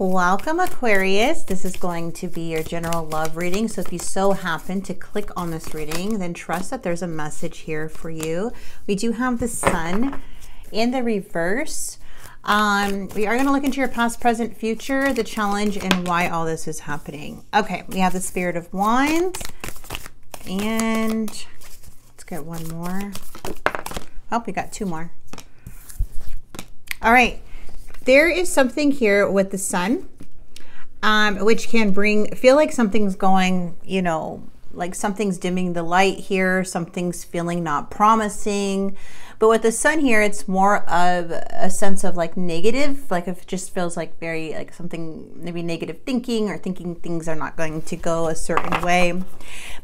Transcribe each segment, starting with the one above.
Welcome Aquarius. This is going to be your general love reading. So if you so happen to click on this reading, then trust that there's a message here for you. We do have the sun in the reverse. Um, we are going to look into your past, present, future, the challenge, and why all this is happening. Okay, we have the Spirit of Wands. And let's get one more. Oh, we got two more. All right there is something here with the sun, um, which can bring, feel like something's going, you know, like something's dimming the light here, something's feeling not promising. But with the sun here, it's more of a sense of like negative, like it just feels like very like something maybe negative thinking or thinking things are not going to go a certain way.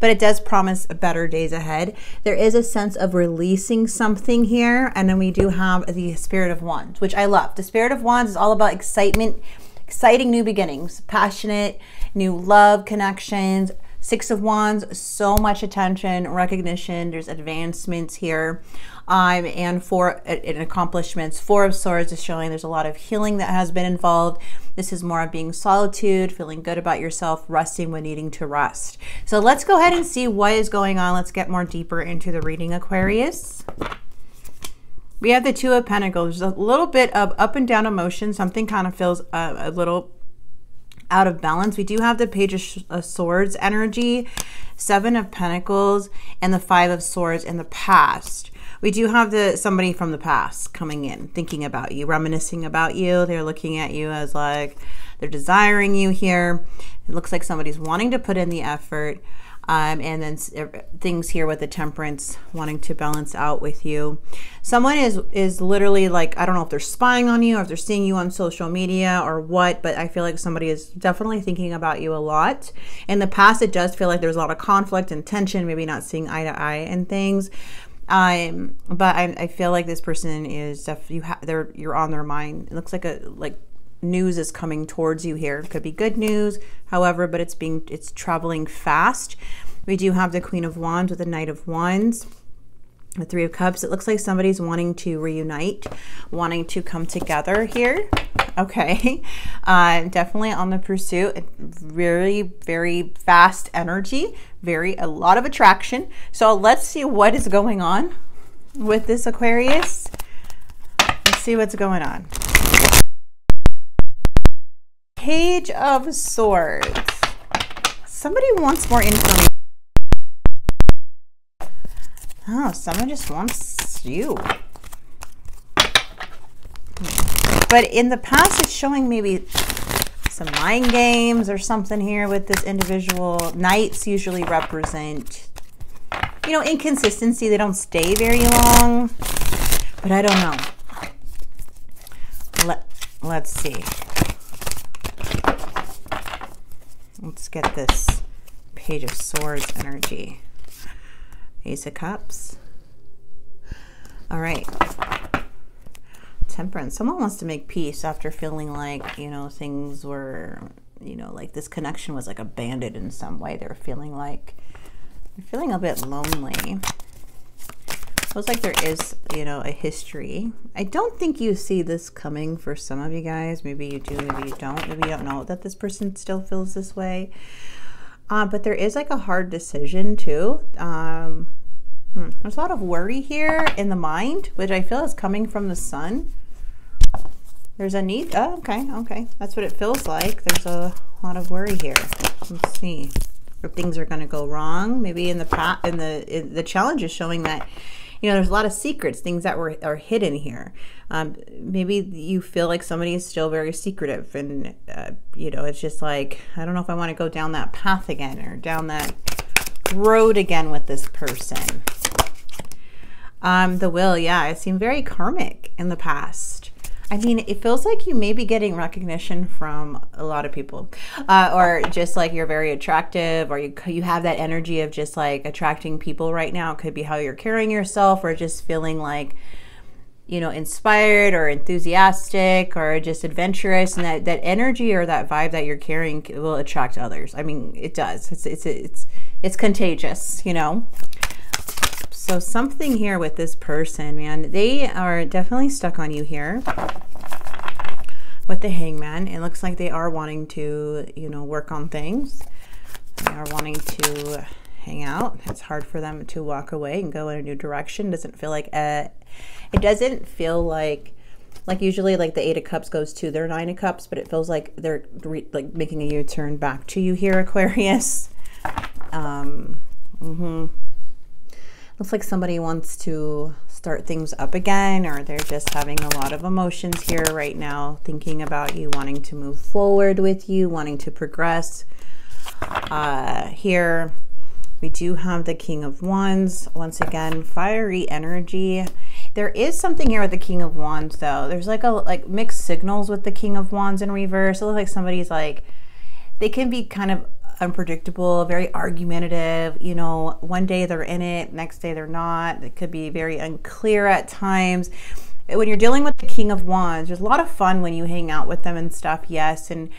But it does promise better days ahead. There is a sense of releasing something here. And then we do have the Spirit of Wands, which I love. The Spirit of Wands is all about excitement, exciting new beginnings, passionate, new love connections, Six of Wands, so much attention, recognition. There's advancements here. Um, and four in accomplishments. Four of Swords is showing there's a lot of healing that has been involved. This is more of being solitude, feeling good about yourself, resting when needing to rest. So let's go ahead and see what is going on. Let's get more deeper into the reading, Aquarius. We have the Two of Pentacles. There's a little bit of up and down emotion. Something kind of feels uh, a little out of balance. We do have the Page of Swords energy, Seven of Pentacles, and the Five of Swords in the past. We do have the somebody from the past coming in, thinking about you, reminiscing about you. They're looking at you as like they're desiring you here. It looks like somebody's wanting to put in the effort. Um, and then er, things here with the temperance wanting to balance out with you. Someone is is literally like i don't know if they're spying on you or if they're seeing you on social media or what but i feel like somebody is definitely thinking about you a lot. In the past it does feel like there's a lot of conflict and tension maybe not seeing eye to eye and things. Um but i, I feel like this person is def- you have they're you're on their mind. It looks like a like news is coming towards you here. It could be good news, however, but it's being it's traveling fast. We do have the Queen of Wands with the Knight of Wands. The Three of Cups. It looks like somebody's wanting to reunite, wanting to come together here. Okay. Uh, definitely on the pursuit. Very, very fast energy. Very, a lot of attraction. So let's see what is going on with this Aquarius. Let's see what's going on. Page of Swords. Somebody wants more information. Oh, someone just wants you. But in the past, it's showing maybe some mind games or something here with this individual. Knights usually represent, you know, inconsistency. They don't stay very long. But I don't know. Let, let's see. Let's get this Page of Swords energy. Ace of Cups. All right. Temperance. Someone wants to make peace after feeling like, you know, things were, you know, like this connection was like abandoned in some way. They're feeling like, they're feeling a bit lonely. Feels like there is, you know, a history. I don't think you see this coming for some of you guys. Maybe you do, maybe you don't. Maybe you don't know that this person still feels this way. Uh, but there is like a hard decision too. Um, hmm. There's a lot of worry here in the mind, which I feel is coming from the sun. There's a need. Oh, okay, okay. That's what it feels like. There's a lot of worry here. Let's see if things are going to go wrong. Maybe in the in the in the challenge is showing that you know, there's a lot of secrets, things that were are hidden here. Um, maybe you feel like somebody is still very secretive, and uh, you know, it's just like I don't know if I want to go down that path again or down that road again with this person. Um, the will, yeah, it seemed very karmic in the past. I mean, it feels like you may be getting recognition from a lot of people, uh, or just like you're very attractive, or you you have that energy of just like attracting people right now. It could be how you're carrying yourself, or just feeling like you know inspired or enthusiastic or just adventurous and that that energy or that vibe that you're carrying will attract others. I mean it does. It's it's it's it's contagious you know so something here with this person, man, they are definitely stuck on you here. with the hangman. It looks like they are wanting to, you know, work on things. They are wanting to hang out. It's hard for them to walk away and go in a new direction. Doesn't feel like a, it doesn't feel like like usually like the eight of cups goes to their nine of cups but it feels like they're re, like making a u-turn back to you here aquarius um mm-hmm. Looks like somebody wants to start things up again or they're just having a lot of emotions here right now thinking about you wanting to move forward with you wanting to progress uh here we do have the king of wands once again fiery energy there is something here with the King of Wands, though. There's like a like mixed signals with the King of Wands in reverse. It looks like somebody's like they can be kind of unpredictable, very argumentative. You know, one day they're in it, next day they're not. It could be very unclear at times. When you're dealing with the King of Wands, there's a lot of fun when you hang out with them and stuff. Yes, and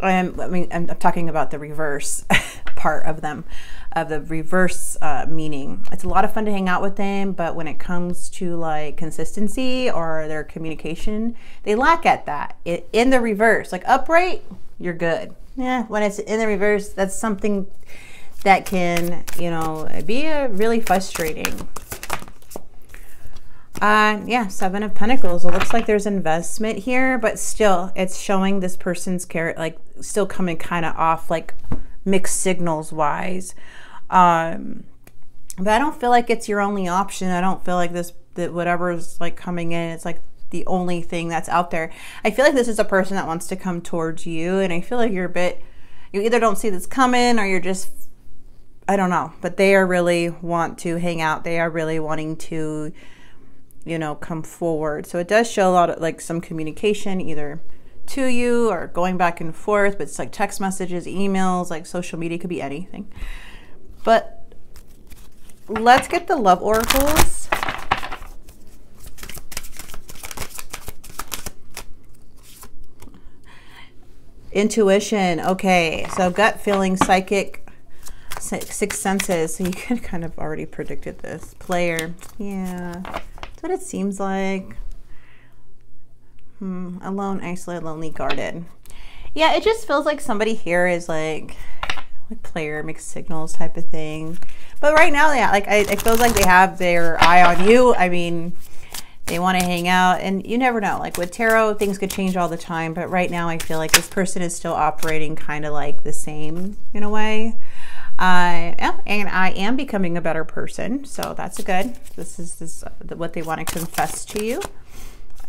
um, I mean, I'm talking about the reverse part of them of the reverse uh, meaning. It's a lot of fun to hang out with them, but when it comes to like consistency or their communication, they lack at that. It, in the reverse, like upright, you're good. Yeah, when it's in the reverse, that's something that can, you know, be really frustrating. Uh, yeah, Seven of Pentacles. It looks like there's investment here, but still, it's showing this person's character, like, still coming kind of off, like, mixed signals wise. Um, but I don't feel like it's your only option. I don't feel like this that whatever's like coming in, it's like the only thing that's out there. I feel like this is a person that wants to come towards you, and I feel like you're a bit. You either don't see this coming, or you're just. I don't know, but they are really want to hang out. They are really wanting to, you know, come forward. So it does show a lot of like some communication, either to you or going back and forth, but it's like text messages, emails, like social media could be anything. But let's get the love oracles. Intuition. Okay, so gut feeling, psychic, six senses. So you could kind of already predicted this. Player. Yeah, that's what it seems like. Hmm. Alone, isolated, lonely, guarded. Yeah, it just feels like somebody here is like like player mixed signals type of thing. But right now, yeah, like I, it feels like they have their eye on you. I mean, they want to hang out, and you never know. Like with tarot, things could change all the time. But right now, I feel like this person is still operating kind of like the same in a way. Uh, and I am becoming a better person, so that's good. This is, this is what they want to confess to you.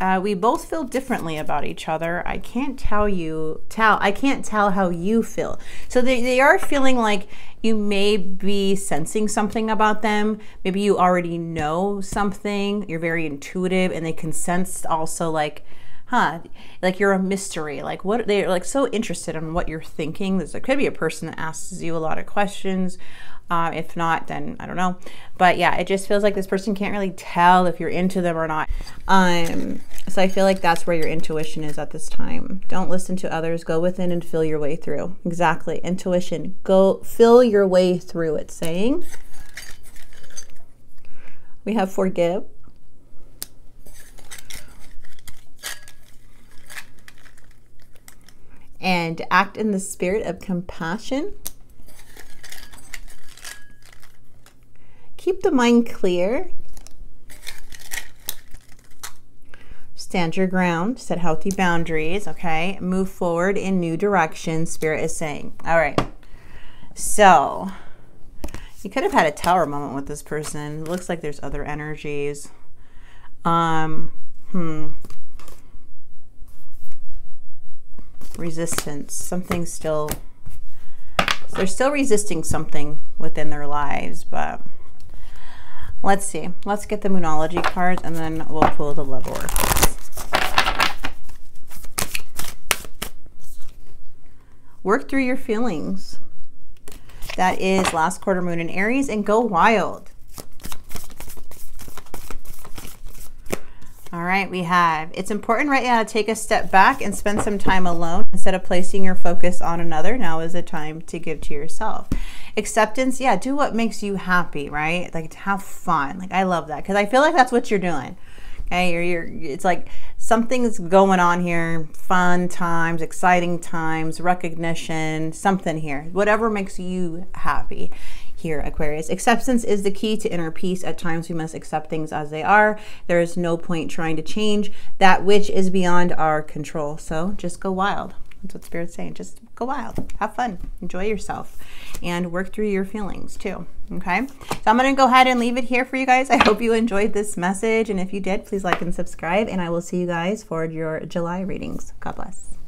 Uh, we both feel differently about each other. I can't tell you, tell, I can't tell how you feel. So they, they are feeling like you may be sensing something about them. Maybe you already know something. You're very intuitive and they can sense also like, huh, like you're a mystery. Like what they're like so interested in what you're thinking. There's, there could be a person that asks you a lot of questions. Uh, if not, then I don't know. But yeah, it just feels like this person can't really tell if you're into them or not. Um, so I feel like that's where your intuition is at this time. Don't listen to others. Go within and feel your way through. Exactly. Intuition. Go feel your way through it. Saying. We have forgive. And act in the spirit of compassion. Keep the mind clear. Stand your ground, set healthy boundaries, okay? Move forward in new directions, Spirit is saying. All right. So, you could have had a tower moment with this person. It looks like there's other energies. Um, hmm. Resistance. Something still. they're still resisting something within their lives, but Let's see. Let's get the Moonology cards and then we'll pull the Love Oracles. Work through your feelings. That is last quarter moon in Aries and go wild. All right, we have, it's important right now to take a step back and spend some time alone instead of placing your focus on another. Now is the time to give to yourself acceptance yeah do what makes you happy right like have fun like i love that because i feel like that's what you're doing okay you're, you're it's like something's going on here. Fun times, exciting times, recognition, something here. Whatever makes you happy here, Aquarius. Acceptance is the key to inner peace. At times, we must accept things as they are. There is no point trying to change that which is beyond our control. So just go wild. That's what Spirit's saying. Just go wild. Have fun. Enjoy yourself. And work through your feelings too. Okay? So I'm going to go ahead and leave it here for you guys. I hope you enjoyed this message. And if you did, please like and subscribe. And I will see you guys for your July readings. God bless.